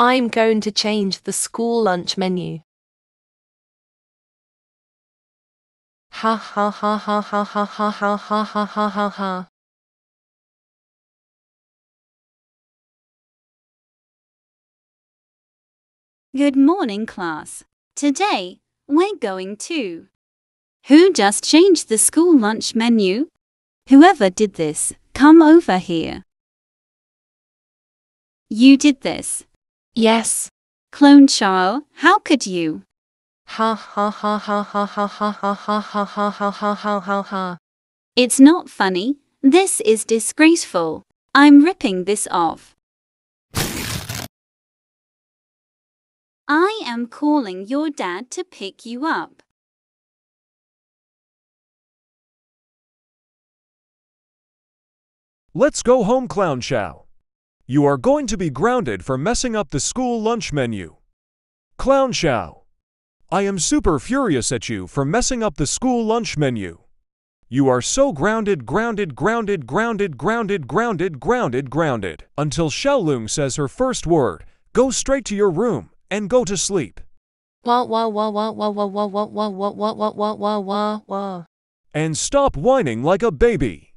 I'm going to change the school lunch menu. Ha ha ha ha ha ha ha ha ha ha ha ha ha. Good morning, class. Today, we're going to. Who just changed the school lunch menu? Whoever did this, come over here. You did this. Yes. Clone Charles, how could you? Ha ha ha ha ha ha ha ha ha ha ha ha ha ha ha ha. It's not funny. This is disgraceful. I'm ripping this off. I am calling your dad to pick you up. Let's go home, ClownXiao. You are going to be grounded for messing up the school lunch menu. ClownXiao. I am super furious at you for messing up the school lunch menu. You are so grounded, grounded, grounded, grounded, grounded, grounded, grounded, grounded, until Xiaolong says her first word. Go straight to your room and go to sleep. Wah wah wah wah wah wah wah wah wah wah wah wah wah wah wah wah. And stop whining like a baby.